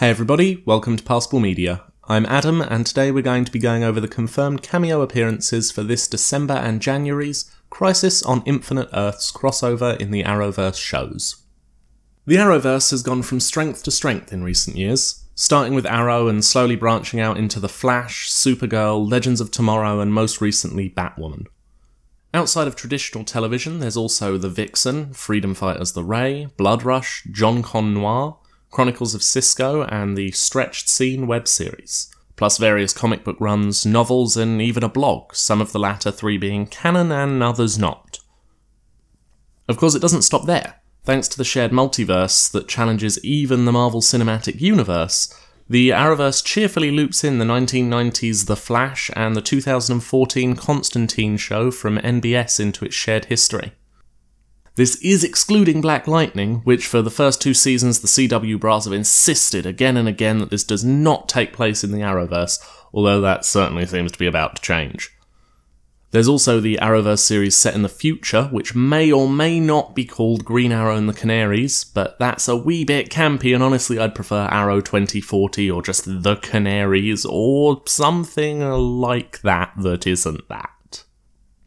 Hey everybody, welcome to Passable Media. I'm Adam, and today we're going to be going over the confirmed cameo appearances for this December and January's Crisis on Infinite Earths crossover in the Arrowverse shows. The Arrowverse has gone from strength to strength in recent years, starting with Arrow and slowly branching out into The Flash, Supergirl, Legends of Tomorrow, and most recently Batwoman. Outside of traditional television, there's also The Vixen, Freedom Fighters The Ray, Blood Rush, John Con Noir, Chronicles of Cisco, and the Stretched Scene web series, plus various comic book runs, novels, and even a blog, some of the latter three being canon and others not. Of course, it doesn't stop there. Thanks to the shared multiverse that challenges even the Marvel Cinematic Universe, the Arrowverse cheerfully loops in the 1990s The Flash and the 2014 Constantine show from NBC into its shared history. This is excluding Black Lightning, which for the first two seasons the CW Brass have insisted again and again that this does not take place in the Arrowverse, although that certainly seems to be about to change. There's also the Arrowverse series set in the future, which may or may not be called Green Arrow and the Canaries, but that's a wee bit campy, and honestly, I'd prefer Arrow 2040 or just The Canaries or something like that that isn't that.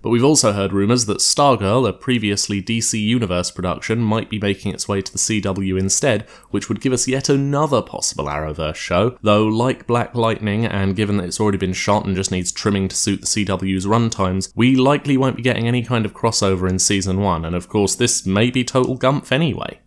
But we've also heard rumours that Stargirl, a previously DC Universe production, might be making its way to the CW instead, which would give us yet another possible Arrowverse show, though like Black Lightning, and given that it's already been shot and just needs trimming to suit the CW's runtimes, we likely won't be getting any kind of crossover in Season 1, and of course this may be total gumph anyway.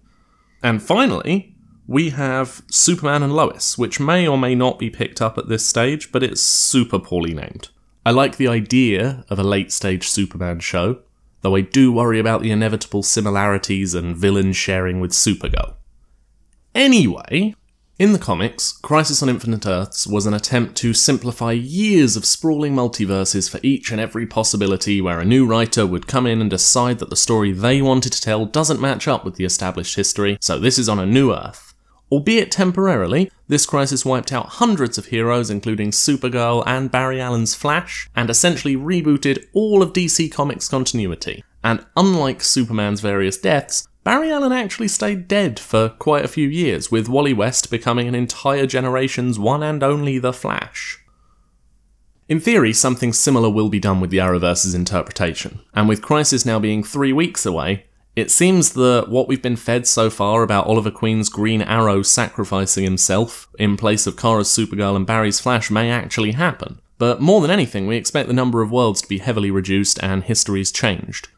And finally, we have Superman and Lois, which may or may not be picked up at this stage, but it's super poorly named. I like the idea of a late stage Superman show, though I do worry about the inevitable similarities and villain sharing with Supergirl. Anyway, in the comics, Crisis on Infinite Earths was an attempt to simplify years of sprawling multiverses for each and every possibility where a new writer would come in and decide that the story they wanted to tell doesn't match up with the established history, so this is on a new Earth. Albeit temporarily, this crisis wiped out hundreds of heroes, including Supergirl and Barry Allen's Flash, and essentially rebooted all of DC Comics continuity. And unlike Superman's various deaths, Barry Allen actually stayed dead for quite a few years, with Wally West becoming an entire generation's one and only The Flash. In theory, something similar will be done with the Arrowverse's interpretation, and with Crisis now being three weeks away, it seems that what we've been fed so far about Oliver Queen's Green Arrow sacrificing himself in place of Kara's Supergirl and Barry's Flash may actually happen. But more than anything, we expect the number of worlds to be heavily reduced and histories changed.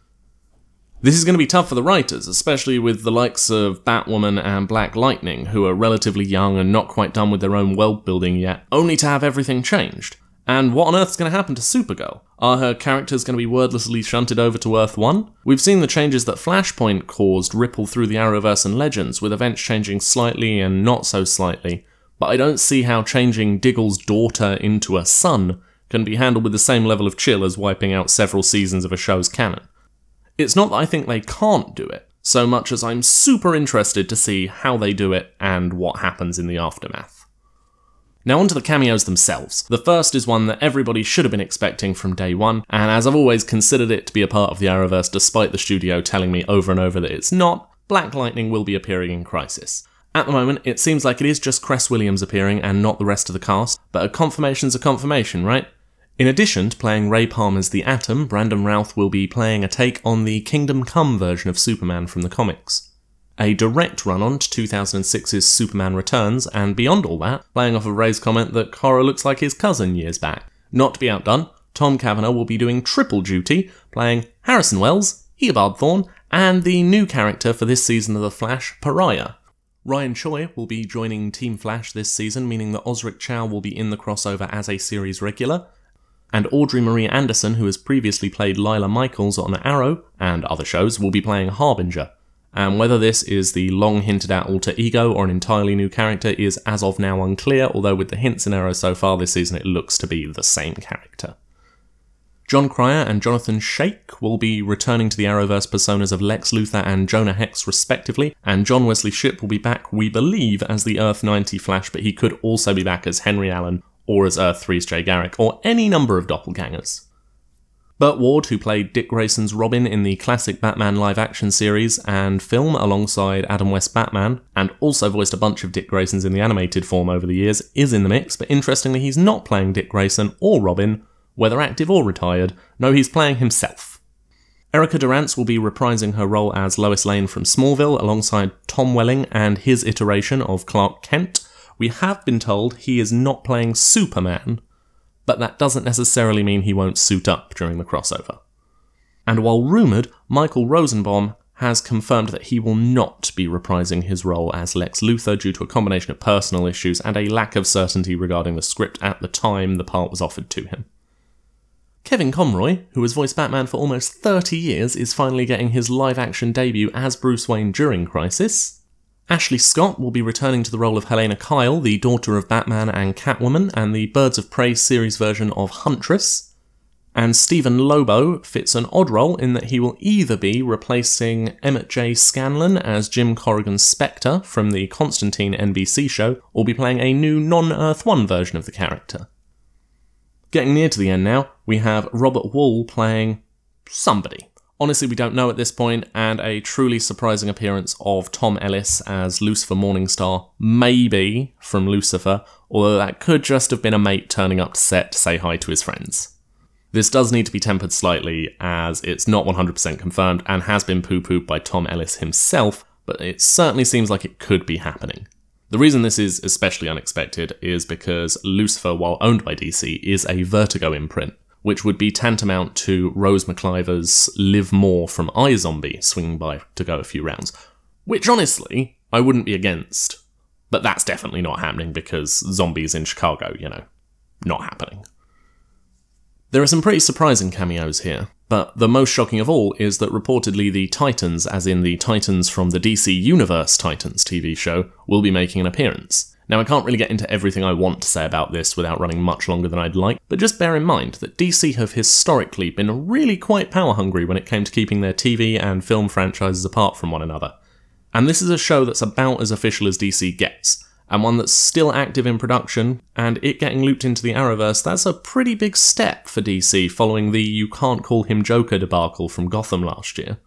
This is going to be tough for the writers, especially with the likes of Batwoman and Black Lightning, who are relatively young and not quite done with their own world building yet, only to have everything changed. And what on earth's going to happen to Supergirl? Are her characters going to be wordlessly shunted over to Earth 1? We've seen the changes that Flashpoint caused ripple through the Arrowverse and Legends, with events changing slightly and not so slightly, but I don't see how changing Diggle's daughter into a son can be handled with the same level of chill as wiping out several seasons of a show's canon. It's not that I think they can't do it, so much as I'm super interested to see how they do it and what happens in the aftermath. Now, onto the cameos themselves. The first is one that everybody should have been expecting from day one, and as I've always considered it to be a part of the Arrowverse, despite the studio telling me over and over that it's not, Black Lightning will be appearing in Crisis. At the moment, it seems like it is just Cress Williams appearing and not the rest of the cast, but a confirmation's a confirmation, right? In addition to playing Ray Palmer's The Atom, Brandon Routh will be playing a take on the Kingdom Come version of Superman from the comics a direct run on to 2006's Superman Returns, and beyond all that, playing off of Ray's comment that Kara looks like his cousin years back. Not to be outdone, Tom Cavanagh will be doing triple duty, playing Harrison Wells, Eobard Thawne, and the new character for this season of The Flash, Pariah. Ryan Choi will be joining Team Flash this season, meaning that Osric Chow will be in the crossover as a series regular. And Audrey Marie Anderson, who has previously played Lyla Michaels on Arrow and other shows, will be playing Harbinger. And whether this is the long hinted at alter ego or an entirely new character is as of now unclear, although with the hints in Arrow so far this season it looks to be the same character. Jon Cryer and Jonathan Schaech will be returning to the Arrowverse personas of Lex Luthor and Jonah Hex respectively, and John Wesley Shipp will be back, we believe, as the Earth 90 Flash, but he could also be back as Henry Allen or as Earth 3's Jay Garrick, or any number of doppelgangers. Burt Ward, who played Dick Grayson's Robin in the classic Batman live action series and film alongside Adam West Batman, and also voiced a bunch of Dick Graysons in the animated form over the years, is in the mix, but interestingly, he's not playing Dick Grayson or Robin, whether active or retired. No, he's playing himself. Erica Durance will be reprising her role as Lois Lane from Smallville alongside Tom Welling and his iteration of Clark Kent. We have been told he is not playing Superman, but that doesn't necessarily mean he won't suit up during the crossover. And while rumoured, Michael Rosenbaum has confirmed that he will not be reprising his role as Lex Luthor due to a combination of personal issues and a lack of certainty regarding the script at the time the part was offered to him. Kevin Conroy, who has voiced Batman for almost 30 years, is finally getting his live action debut as Bruce Wayne during Crisis. Ashley Scott will be returning to the role of Helena Kyle, the daughter of Batman and Catwoman, and the Birds of Prey series version of Huntress. And Stephen Lobo fits an odd role in that he will either be replacing Emmett J. Scanlan as Jim Corrigan's Spectre from the Constantine NBC show, or be playing a new non Earth 1 version of the character. Getting near to the end now, we have Robert Wuhl playing somebody. Honestly, we don't know at this point, and a truly surprising appearance of Tom Ellis as Lucifer Morningstar, maybe from Lucifer, although that could just have been a mate turning up to set to say hi to his friends. This does need to be tempered slightly, as it's not 100% confirmed and has been poo pooed by Tom Ellis himself, but it certainly seems like it could be happening. The reason this is especially unexpected is because Lucifer, while owned by DC, is a Vertigo imprint, which would be tantamount to Rose McIver's Liv Moore from iZombie swinging by to go a few rounds. Which, honestly, I wouldn't be against. But that's definitely not happening because zombies in Chicago, you know, not happening. There are some pretty surprising cameos here, but the most shocking of all is that reportedly the Titans, as in the Titans from the DC Universe Titans TV show, will be making an appearance. Now, I can't really get into everything I want to say about this without running much longer than I'd like, but just bear in mind that DC have historically been really quite power hungry when it came to keeping their TV and film franchises apart from one another. And this is a show that's about as official as DC gets, and one that's still active in production, and it getting looped into the Arrowverse, that's a pretty big step for DC following the You Can't Call Him Joker debacle from Gotham last year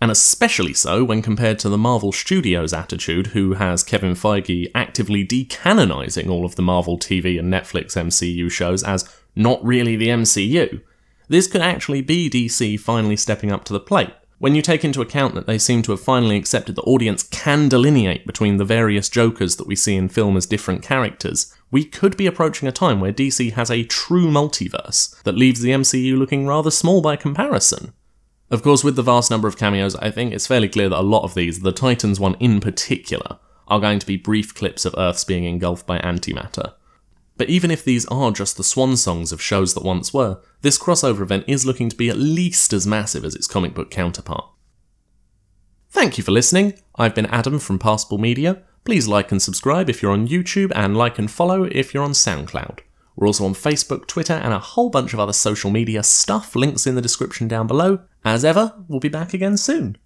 and especially so when compared to the Marvel Studios attitude, who has Kevin Feige actively decanonising all of the Marvel TV and Netflix MCU shows as not really the MCU. This could actually be DC finally stepping up to the plate. When you take into account that they seem to have finally accepted the audience can delineate between the various Jokers that we see in film as different characters, we could be approaching a time where DC has a true multiverse that leaves the MCU looking rather small by comparison. Of course, with the vast number of cameos, I think it's fairly clear that a lot of these, the Titans one in particular, are going to be brief clips of Earths being engulfed by antimatter. But even if these are just the swan songs of shows that once were, this crossover event is looking to be at least as massive as its comic book counterpart. Thank you for listening. I've been Adam from Passable Media. Please like and subscribe if you're on YouTube, and like and follow if you're on SoundCloud. We're also on Facebook, Twitter, and a whole bunch of other social media stuff. Links in the description down below. As ever, we'll be back again soon.